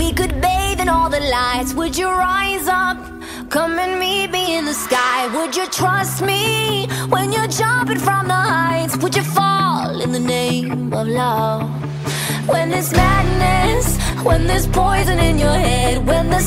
We could bathe in all the lights, would you rise up? Come and meet me in the sky. Would you trust me when you're jumping from the heights? Would you fall in the name of love? When there's madness, when there's poison in your head, when the